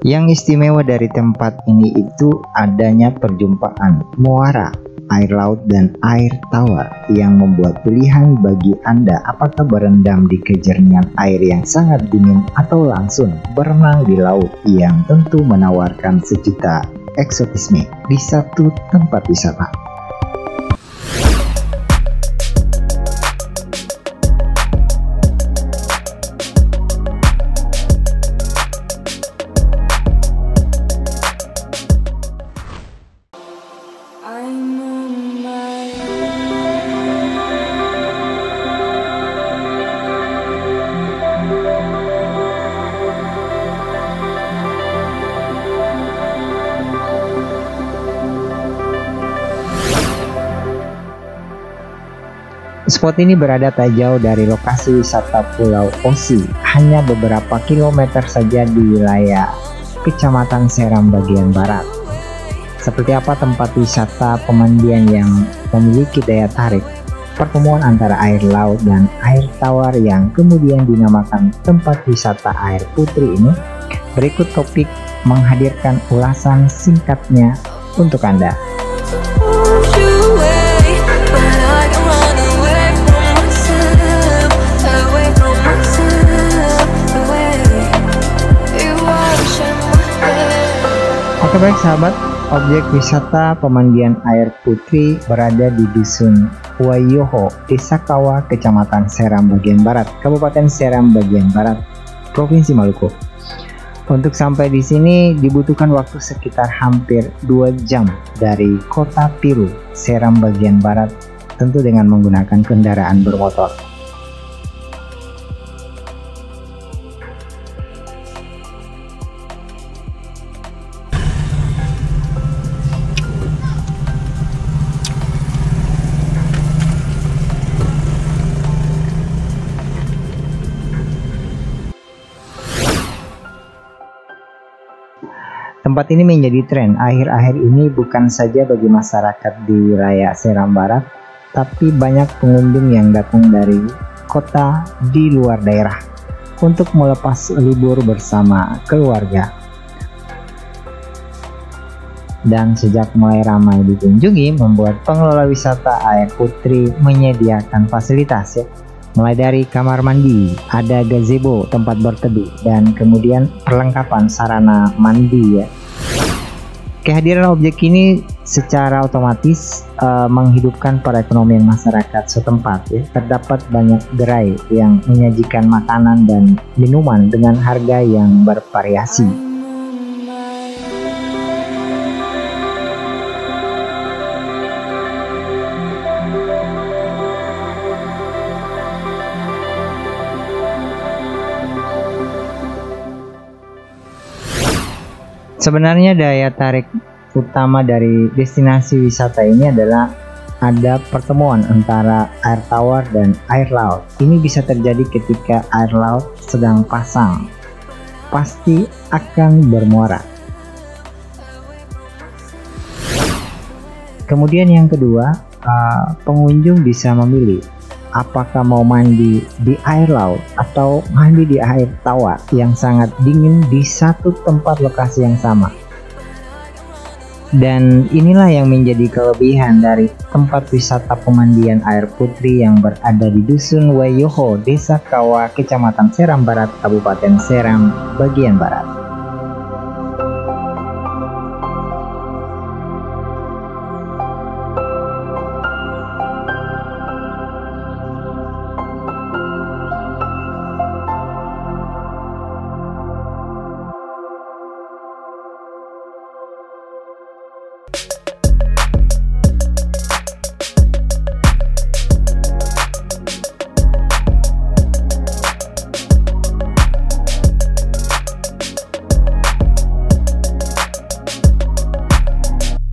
Yang istimewa dari tempat ini itu adanya perjumpaan muara, air laut dan air tawar yang membuat pilihan bagi Anda apakah berendam di kejernihan air yang sangat dingin atau langsung berenang di laut yang tentu menawarkan sejuta eksotisme di satu tempat wisata. Spot ini berada tak jauh dari lokasi wisata Pulau Osi, hanya beberapa kilometer saja di wilayah Kecamatan Seram bagian barat. Seperti apa tempat wisata pemandian yang memiliki daya tarik pertemuan antara air laut dan air tawar yang kemudian dinamakan tempat wisata air putri ini? Berikut topik menghadirkan ulasan singkatnya untuk Anda. Oke baik sahabat, objek wisata pemandian air putri berada di Dusun Wayoho, Desa Kawa, Kecamatan Seram bagian Barat, Kabupaten Seram bagian Barat, Provinsi Maluku. Untuk sampai di sini dibutuhkan waktu sekitar hampir 2 jam dari Kota Piru, Seram bagian Barat, tentu dengan menggunakan kendaraan bermotor. Tempat ini menjadi tren akhir-akhir ini bukan saja bagi masyarakat di wilayah Seram Barat, tapi banyak pengunjung yang datang dari kota di luar daerah untuk melepas libur bersama keluarga. Dan sejak mulai ramai dikunjungi, membuat pengelola wisata air putri menyediakan fasilitas ya, mulai dari kamar mandi, ada gazebo tempat berteduh, dan kemudian perlengkapan sarana mandi ya. Kehadiran objek ini secara otomatis uh, menghidupkan perekonomian masyarakat setempat ya. Terdapat banyak gerai yang menyajikan makanan dan minuman dengan harga yang bervariasi. Sebenarnya daya tarik utama dari destinasi wisata ini adalah ada pertemuan antara air tawar dan air laut. Ini bisa terjadi ketika air laut sedang pasang. Pasti akan bermuara. Kemudian yang kedua, uh, pengunjung bisa memilih apakah mau mandi di air laut atau mandi di air tawar yang sangat dingin di satu tempat lokasi yang sama. Dan inilah yang menjadi kelebihan dari tempat wisata pemandian air putri yang berada di Dusun Wayoho, Desa Kawa, Kecamatan Seram Barat, Kabupaten Seram, bagian barat.